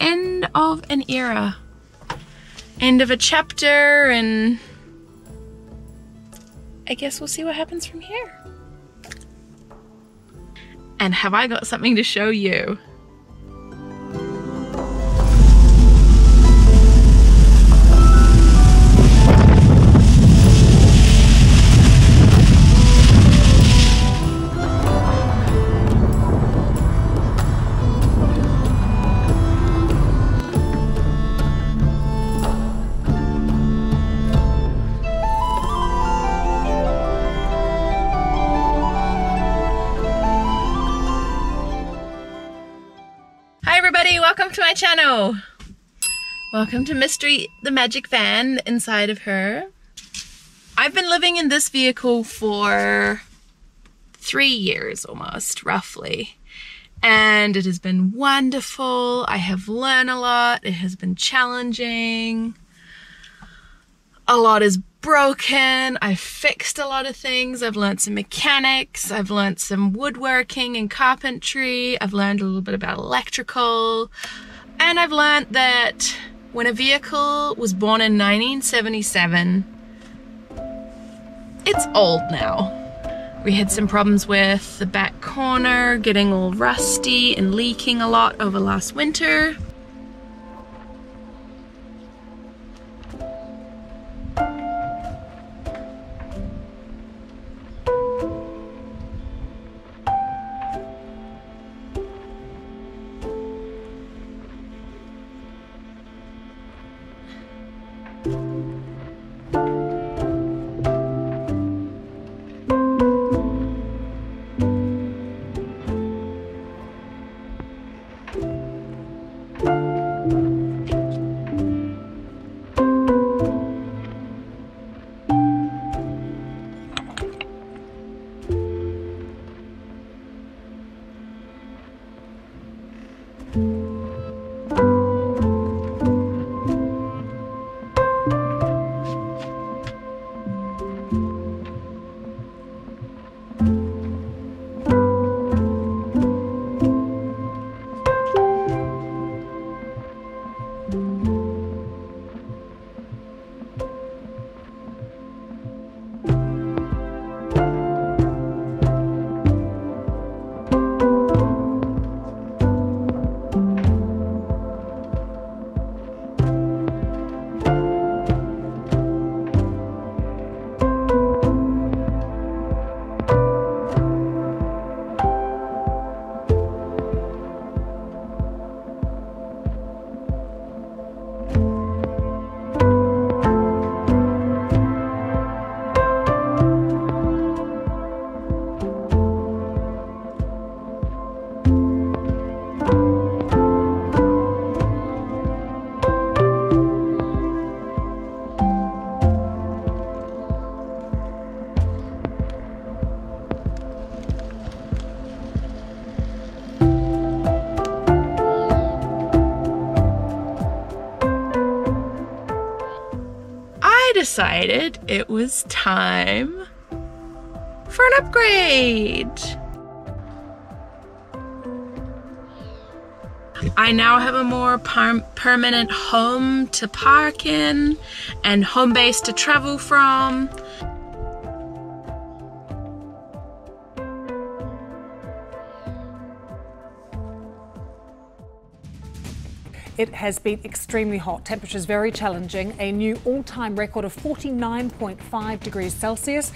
end of an era. End of a chapter and I guess we'll see what happens from here. And have I got something to show you? Everybody, welcome to my channel. Welcome to Mystery the Magic Van inside of her. I've been living in this vehicle for three years almost, roughly. And it has been wonderful. I have learned a lot. It has been challenging. A lot is broken. I've fixed a lot of things. I've learned some mechanics. I've learned some woodworking and carpentry. I've learned a little bit about electrical. And I've learned that when a vehicle was born in 1977, it's old now. We had some problems with the back corner getting all rusty and leaking a lot over last winter. Decided it was time for an upgrade. I now have a more per- permanent home to park in and home base to travel from. It has been extremely hot, temperatures very challenging, a new all time record of 49.5 degrees Celsius.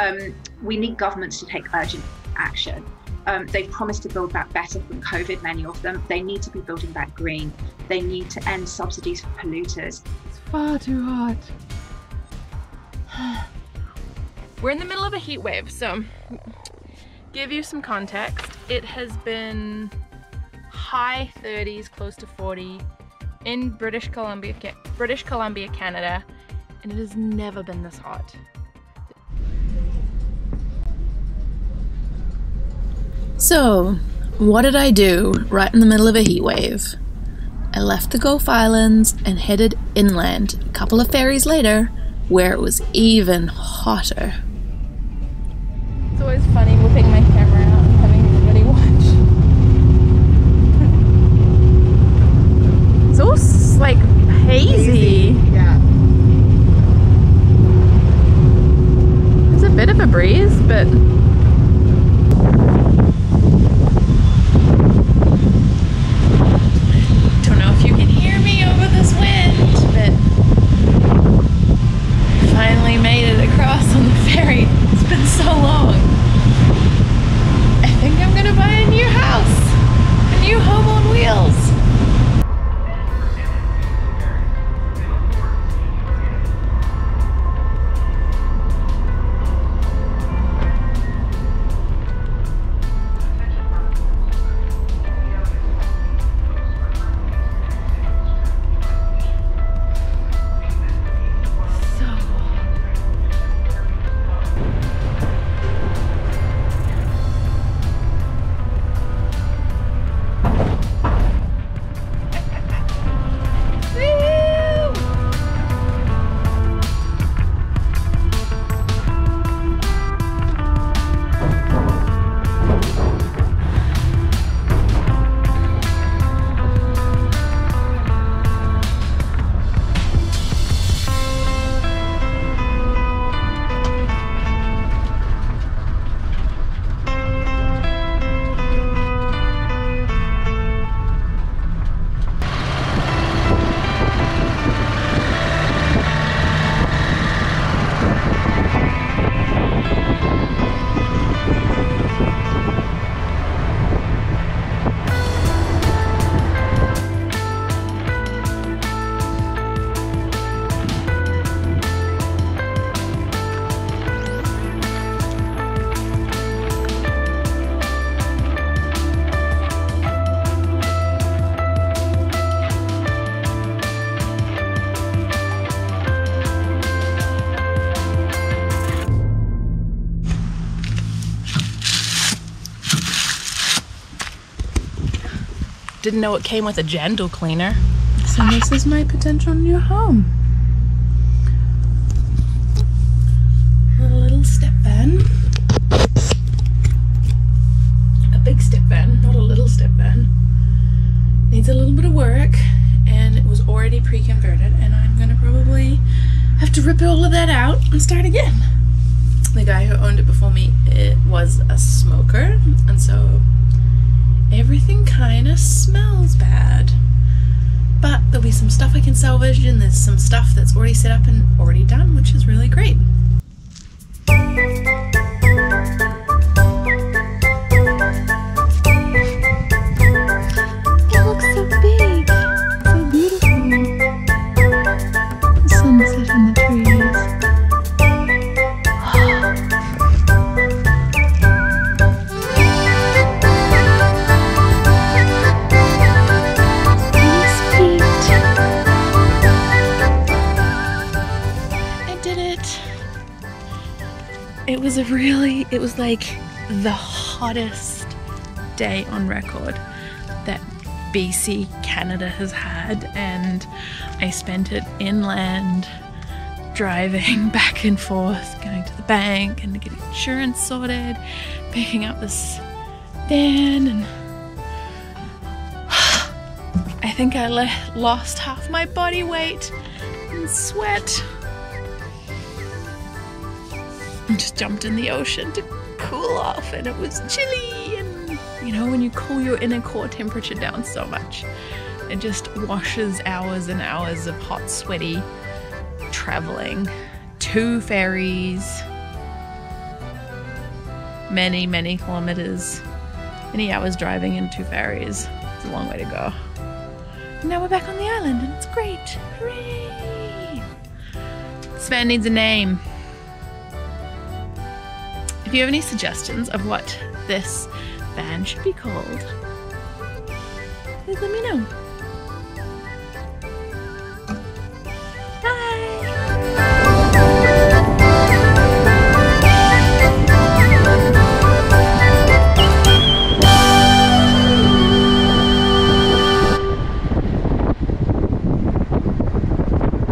um, we need governments to take urgent action. Um, they've promised to build back better from COVID, many of them. They need to be building back green. They need to end subsidies for polluters. It's far too hot. We're in the middle of a heat wave, so give you some context. It has been high 30s, close to 40 in British Columbia, British Columbia, Canada, and it has never been this hot. So, what did I do right in the middle of a heat wave? I left the Gulf Islands and headed inland a couple of ferries later, where it was even hotter. Didn't know it came with a jandal cleaner. So this is my potential new home. A little step van. A big step van, not a little step van. Needs a little bit of work and it was already pre-converted and I'm gonna probably have to rip all of that out and start again. The guy who owned it before me it was a smoker and so everything kind of smells bad. But there'll be some stuff I can salvage, and there's some stuff that's already set up and already done, which is really great. Really, it was like the hottest day on record that BC Canada has had, and I spent it inland driving back and forth, going to the bank and getting insurance sorted, picking up this van, and I think I lost half my body weight in sweat. Just jumped in the ocean to cool off, and it was chilly. And you know, when you cool your inner core temperature down so much, it just washes hours and hours of hot, sweaty traveling. Two ferries, many, many kilometers, many hours driving in two ferries. It's a long way to go. Now we're back on the island, and it's great. Hooray! This van needs a name. If you have any suggestions of what this band should be called, please let me know.